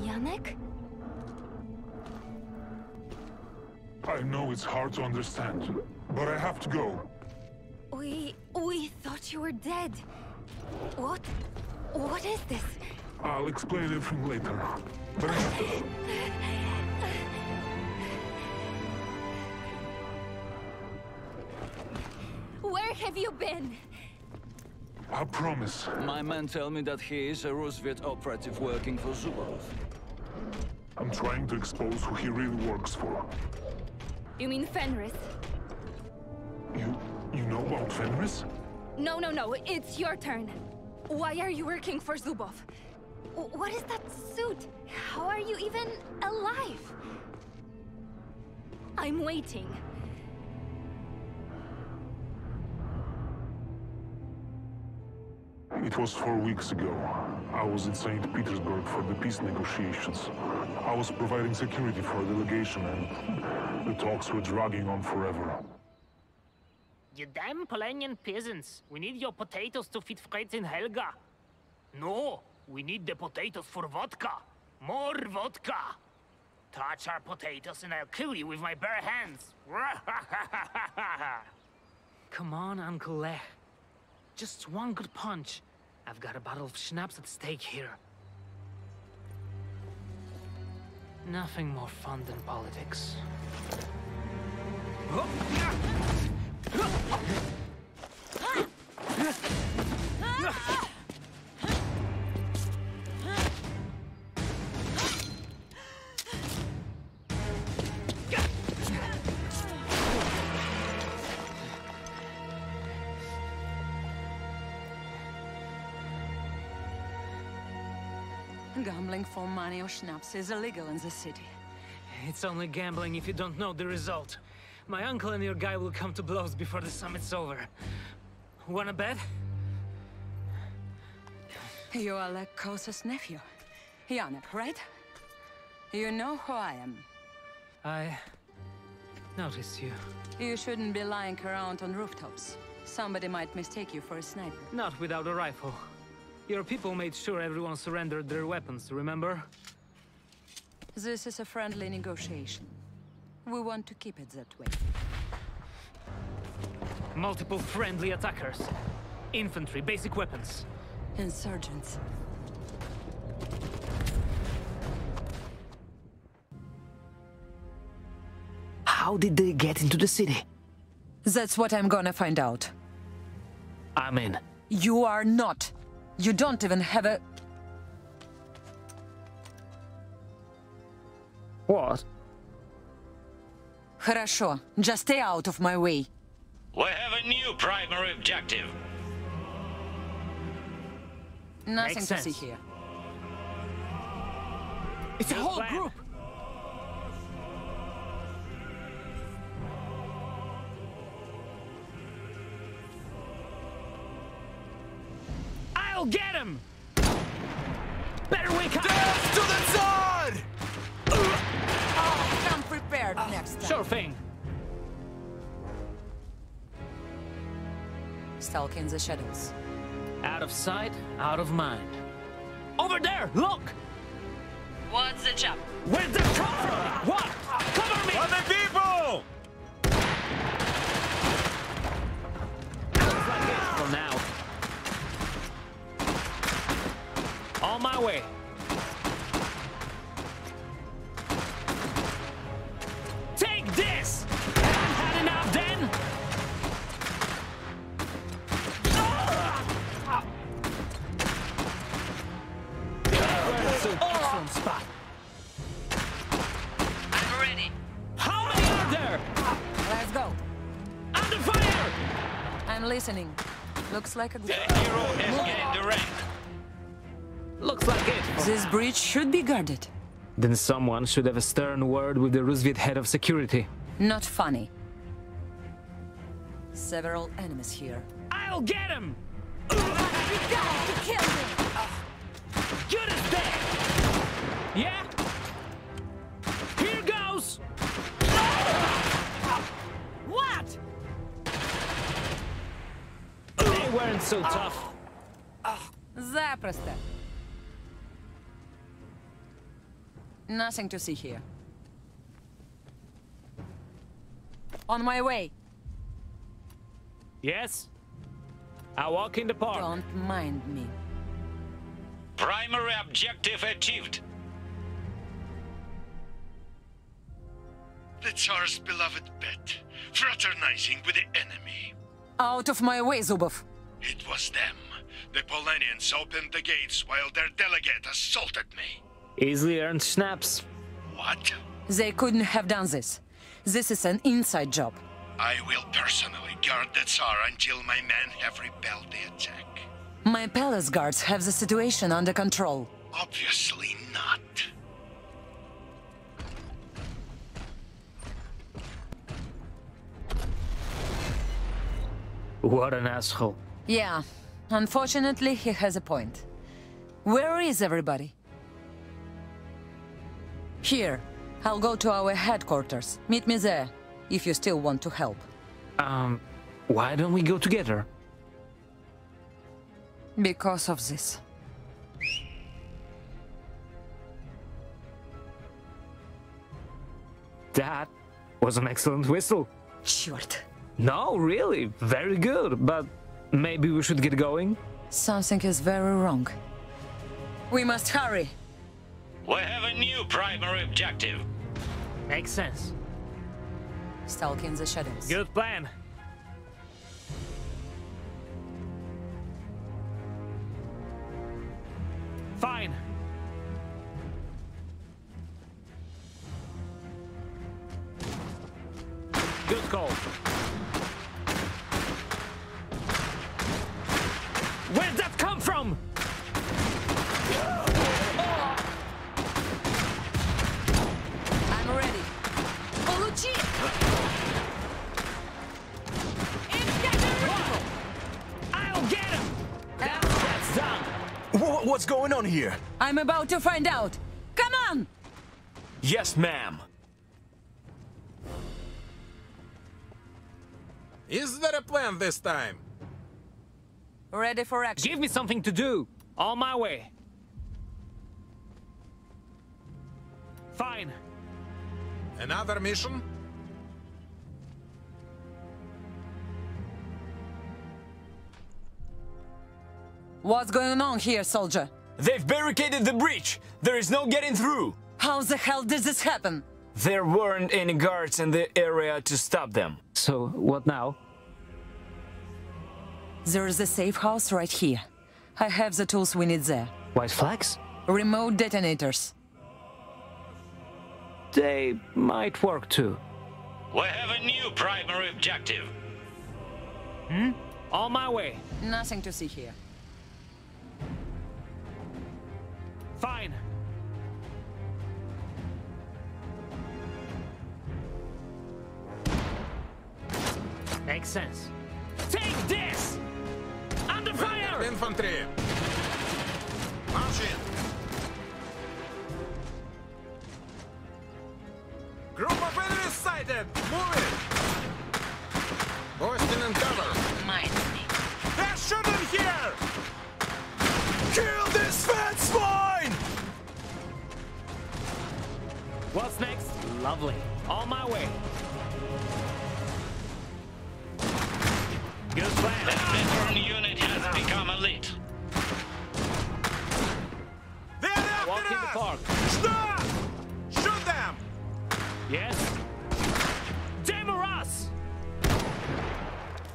Janek? I know it's hard to understand, but I have to go. We... we thought you were dead. What? What is this? I'll explain everything later. But I have to... Where have you been? I promise. My men tell me that he is a Rusviet operative working for Zubov. I'm trying to expose who he really works for. You mean Fenris? You... you know about Fenris? No, no, no. It's your turn. Why are you working for Zubov? What is that suit? How are you even alive? I'm waiting. It was four weeks ago. I was in St. Petersburg for the peace negotiations. I was providing security for a delegation and the talks were dragging on forever. You damn Polanian peasants. We need your potatoes to feed Fritz and Helga. No, we need the potatoes for vodka. More vodka. Touch our potatoes and I'll kill you with my bare hands. Come on, Uncle Lech. Just one good punch. I've got a bottle of schnapps at stake here. Nothing more fun than politics. Gambling for money or schnapps is illegal in the city. It's only gambling if you don't know the result. My uncle and your guy will come to blows before the summit's over. Wanna bet? You are Lech Kosa's nephew. Janek, right? You know who I am. I... noticed you. You shouldn't be lying around on rooftops. Somebody might mistake you for a sniper. Not without a rifle. Your people made sure everyone surrendered their weapons, remember? This is a friendly negotiation. We want to keep it that way. Multiple friendly attackers. Infantry, basic weapons. Insurgents. How did they get into the city? That's what I'm gonna find out. I'm in. You are not. You don't even have a... What? Хорошо. Just stay out of my way. We have a new primary objective. Nothing Makes to see sense. here. It's a whole group! Thing. Stalk in the shadows. Out of sight, out of mind. Over there, look! What's the job? Where's the come from? What? Cover me! Other people! Looks like it for now. On my way. I'm listening. Looks like a The good... hero is getting the rank. Looks like it. This bridge should be guarded. Then someone should have a stern word with the Rusviet head of security. Not funny. Several enemies here. I'll get him! You got to kill him! Good as dead! Yeah? weren't so tough. Запросто. Nothing to see here. On my way. Yes? I walk in the park. Don't mind me. Primary objective achieved. The Tsar's beloved pet, fraternizing with the enemy. Out of my way, Zubov. It was them. The Polanians opened the gates while their delegate assaulted me. Easily earned schnapps. What? They couldn't have done this. This is an inside job. I will personally guard the Tsar until my men have repelled the attack. My palace guards have the situation under control. Obviously not. What an asshole. Yeah, unfortunately, he has a point. Where is everybody? Here. I'll go to our headquarters. Meet me there, if you still want to help. Um, why don't we go together? Because of this. That was an excellent whistle. Short. No, really, very good, but maybe we should get going? Something is very wrong. We must hurry. We have a new primary objective. Makes sense. Stalk in the shadows. Good plan. Fine. Good call. What's going on here? I'm about to find out. Come on! Yes, ma'am. Is there a plan this time? Ready for action. Give me something to do. On my way. Fine. Another mission? What's going on here, soldier? They've barricaded the breach. There is no getting through. How the hell did this happen? There weren't any guards in the area to stop them. So, what now? There is a safe house right here. I have the tools we need there. White flags? Remote detonators. They might work too. We have a new primary objective. Hmm? On my way. Nothing to see here. Fine. Makes sense. Take this! Under fire! Infantry! March in! Group of enemies sighted! Moving! Posting Lovely. On my way. Good The plan. veteran unit has become elite. They're after Walk in the park. Stop! Shoot them! Yes? Demoras!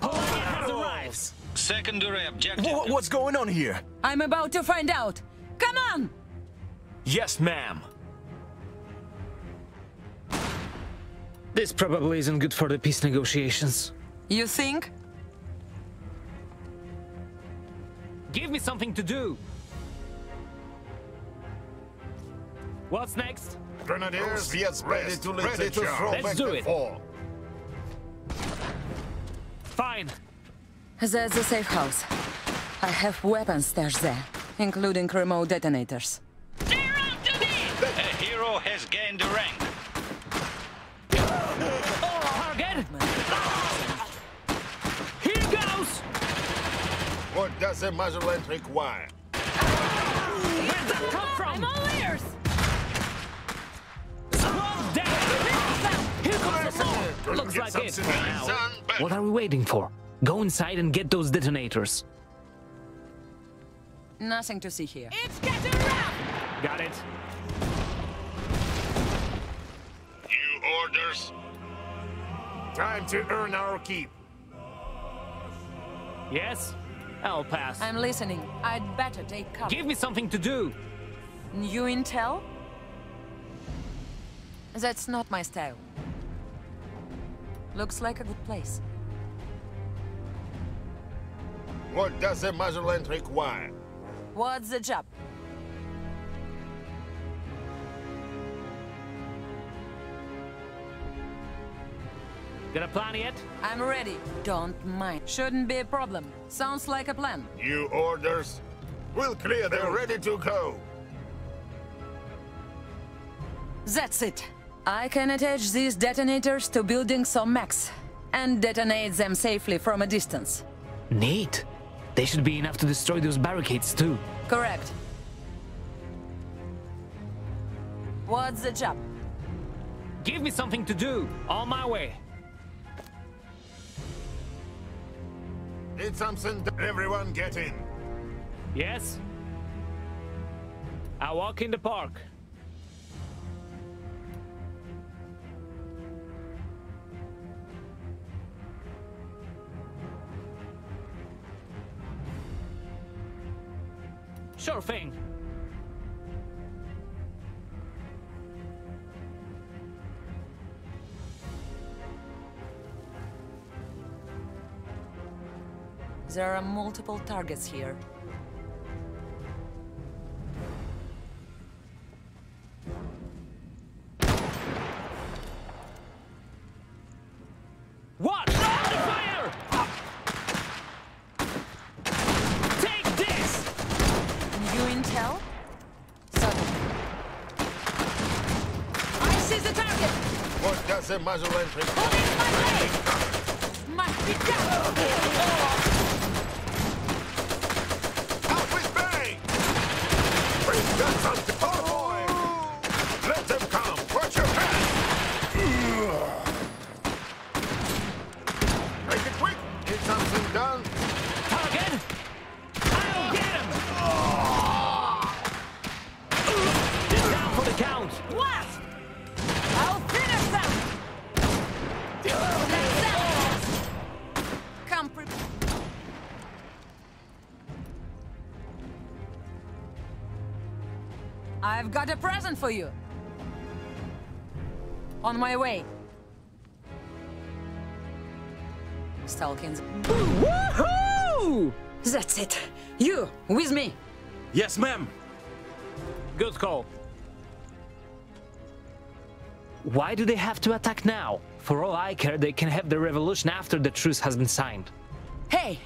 Polania has arrived. Secondary objective. Wha- What's going on here? I'm about to find out. Come on! Yes, ma'am. This probably isn't good for the peace negotiations. You think? Give me something to do. What's next? Grenadiers, ready to lead ready the to charge. throw Let's back do the it. fall. Fine. There's a safe house. I have weapons stashed there, including remote detonators. Zero to me! A hero has gained rank. movement. Here goes! What does a muzzleload require? Where'd that come from? I'm all ears! Squad down! Here comes the floor! Looks like it now. What are we waiting for? Go inside and get those detonators. Nothing to see here. It's getting rough! Got it. New orders. Time to earn our keep. Yes? I'll pass. I'm listening. I'd better take cover. Give me something to do. New intel? That's not my style. Looks like a good place. What does the Motherland require? What's the job? Got a plan yet? I'm ready. Don't mind. Shouldn't be a problem. Sounds like a plan. New orders. We'll clear them. They're ready to go. That's it. I can attach these detonators to buildings on max and detonate them safely from a distance. Neat. They should be enough to destroy those barricades too. Correct. What's the job? Give me something to do. On my way. Need something? Everyone get in. Yes? I walk in the park. Sure thing. There are multiple targets here. What? Under fire! Take this! New intel? Suddenly. I see the target! What does the Motherland require? Hold my way! Must be done! Help oh with me! We've got something. Oh, boy! Let them come. Watch your head. Make it quick. Need something done. For you. On my way. Stalkins. Woohoo! That's it. You, with me. Yes, ma'am. Good call. Why do they have to attack now? For all I care, they can have the revolution after the truce has been signed. Hey,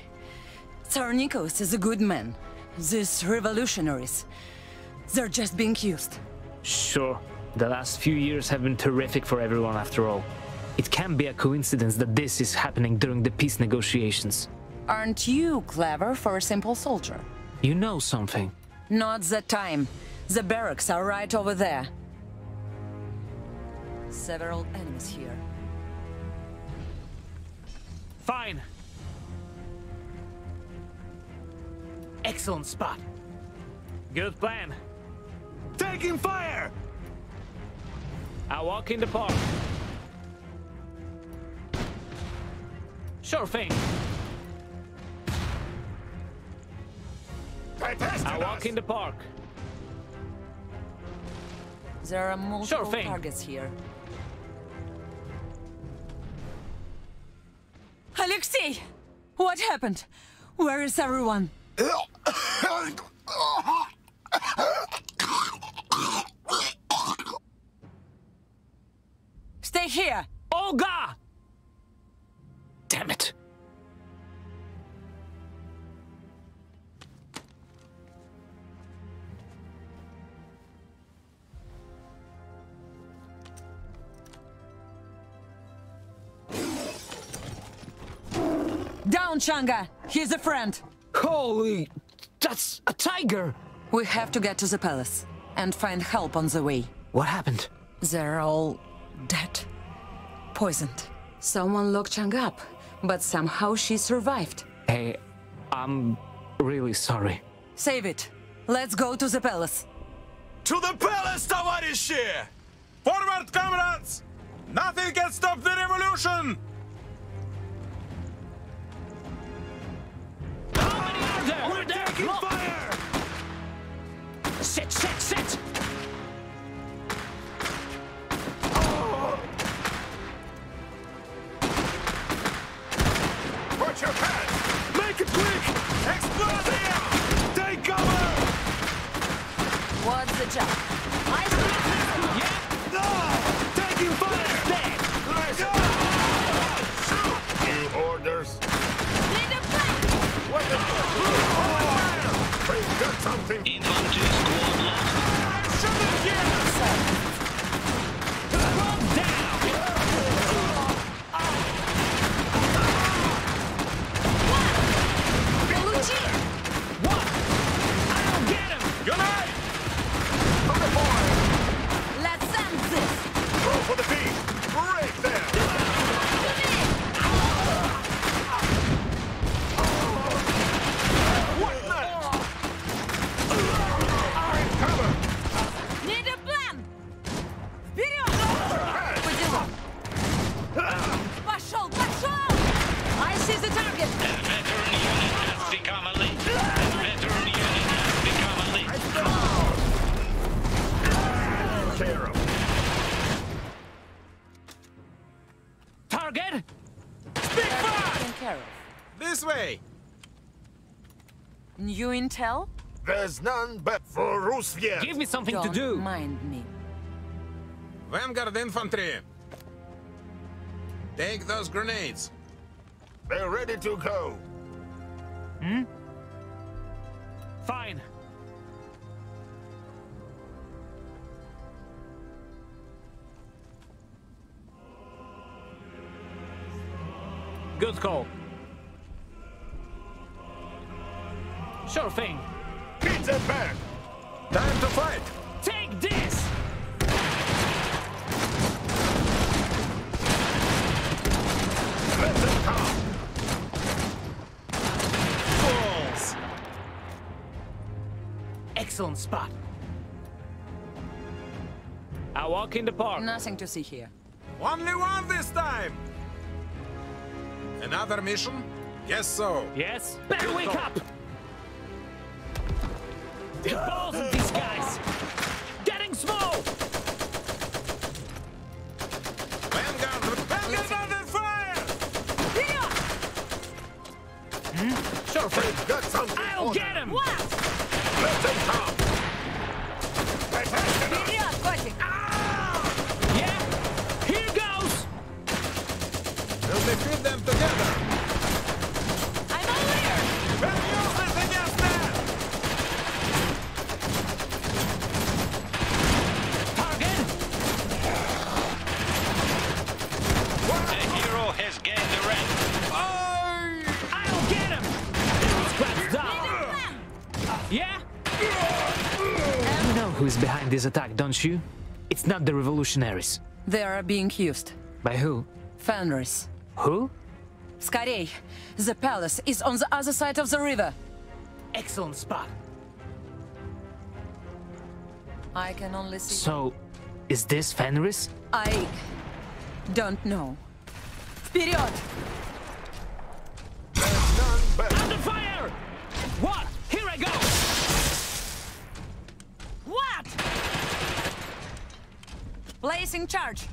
Tsar Nikos is a good man. These revolutionaries, they're just being used. Sure, the last few years have been terrific for everyone after all. It can't be a coincidence that this is happening during the peace negotiations. Aren't you clever for a simple soldier? You know something. Not the time. The barracks are right over there. Several enemies here. Fine. Excellent spot. Good plan. Taking fire! I walk in the park. Sure thing. I walk in the park. There are multiple thing. targets here. Alexei! What happened? Where is everyone? Olga! Damn it. Down, Changa! He's a friend! Holy... That's a tiger! We have to get to the palace and find help on the way. What happened? They're all dead poisoned. Someone locked Changa up, but somehow she survived. Hey, I'm really sorry. Save it. Let's go to the palace. To the palace, товарищи! Forward, comrades! Nothing can stop the revolution! We're, something. Infantry This way! New intel? There's none but for Rusviet. Give me something Don't to do! mind me. Vanguard infantry! Take those grenades! They're ready to go. Hmm? Fine. Good call. Sure thing. Beat them back. Time to fight! Take this! Let them come. Fools! Excellent spot. I walk in the park. Nothing to see here. Only one this time! Another mission? Guess so. Yes? Better wake up! The balls of these guys! Getting small! Vanguard! Vanguard under fire! Sure thing. We've got something I'll for get them. him! Let them come. this attack, don't you? It's not the revolutionaries. They are being used. By who? Fenris. Who? Скорей! The palace is on the other side of the river. Excellent spot. I can only see... So, is this Fenris? I... don't know. Вперед! There's none but Under fire! Placing charge.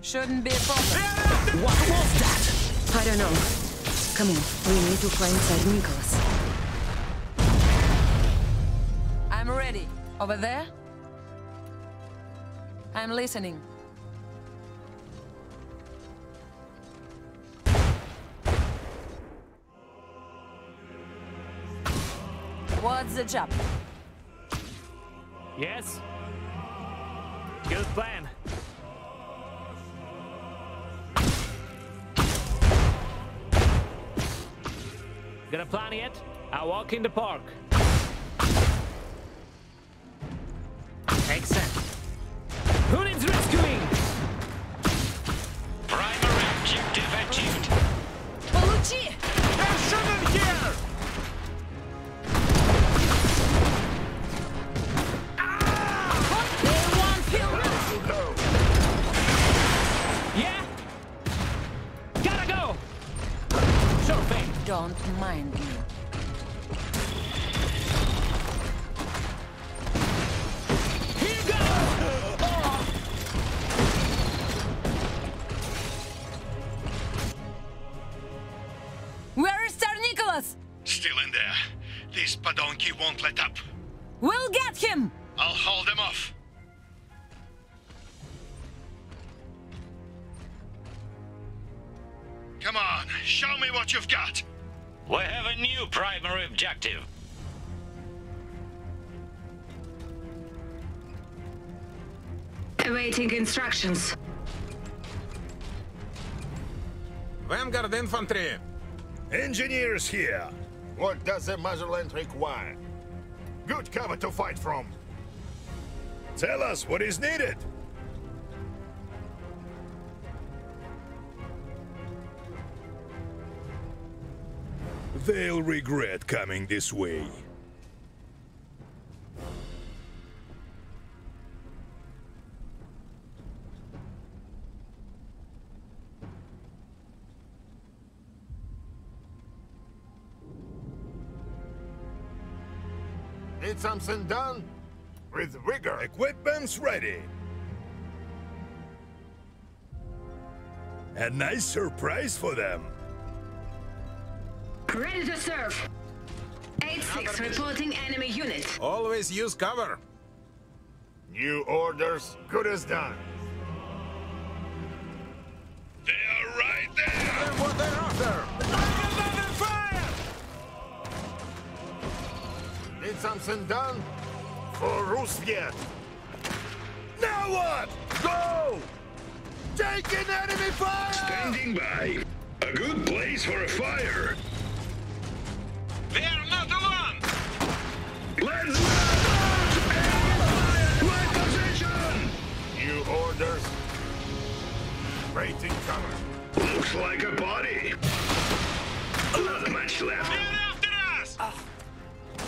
Shouldn't be a problem. What was that? I don't know. Come on, we need to find Tsar Nicholas. I'm ready. Over there? I'm listening. What's the job? Yes? Good plan. Got a plan yet? I walk in the park. mind. Awaiting instructions. Vanguard infantry. Engineers here. What does the motherland require? Good cover to fight from. Tell us what is needed. They'll regret coming this way. Need something done? With rigor. Equipment's ready. A nice surprise for them. Ready to serve. 8-6 reporting enemy unit. Always use cover. New orders, good as done. Need something done? For Rusviet. Now what? Go! Taking enemy fire! Standing by. A good place for a fire. They are not alone! Let's move! My position! New orders. Waiting cover. Looks like a body. Not much left.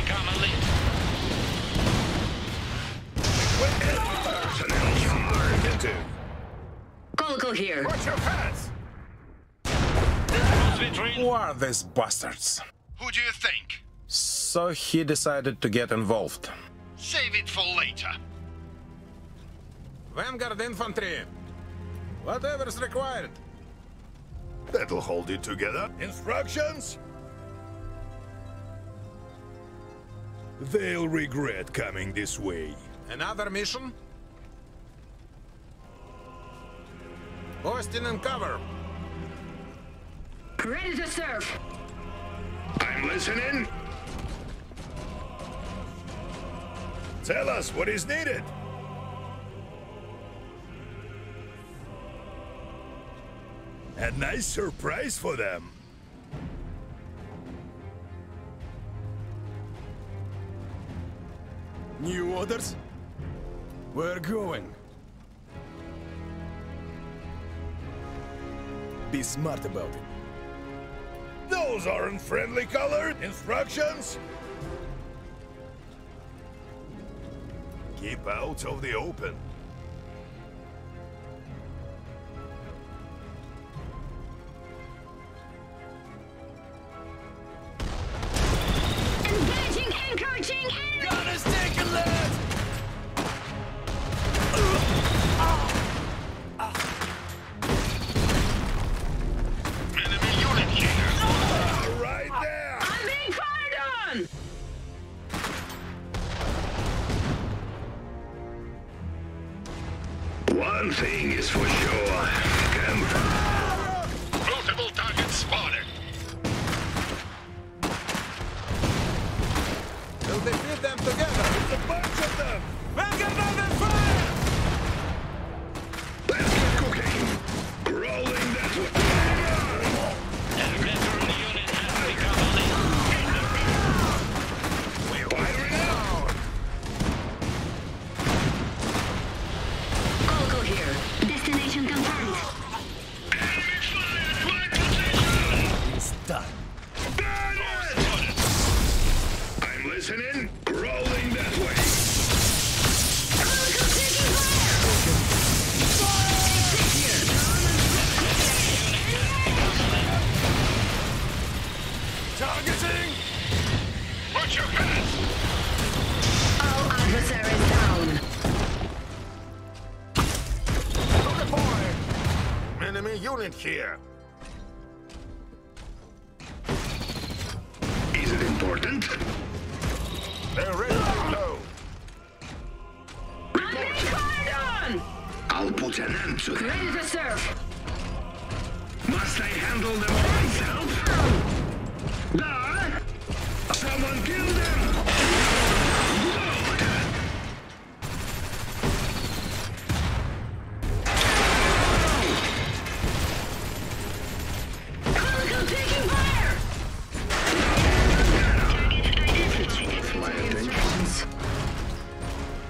become elite. Personnel charge. Into. Here. Watch your pants! Who are these bastards? Who do you think? So he decided to get involved. Save it for later. Vanguard infantry. Whatever's required. That'll hold it together. Instructions? They'll regret coming this way. Another mission? Austin and cover. Ready to serve. I'm listening. Tell us what is needed. A nice surprise for them. New orders? We're going. Be smart about it. Those aren't friendly colored instructions. Keep out of the open. One thing is for sure. Campfire! here!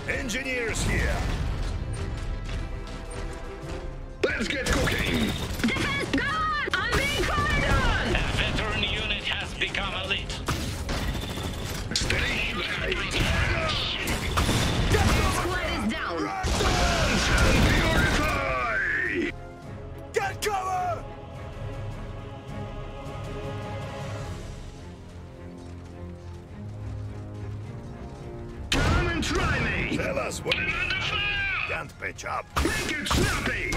Engineers here. Let's get cooking. job. Make it snappy!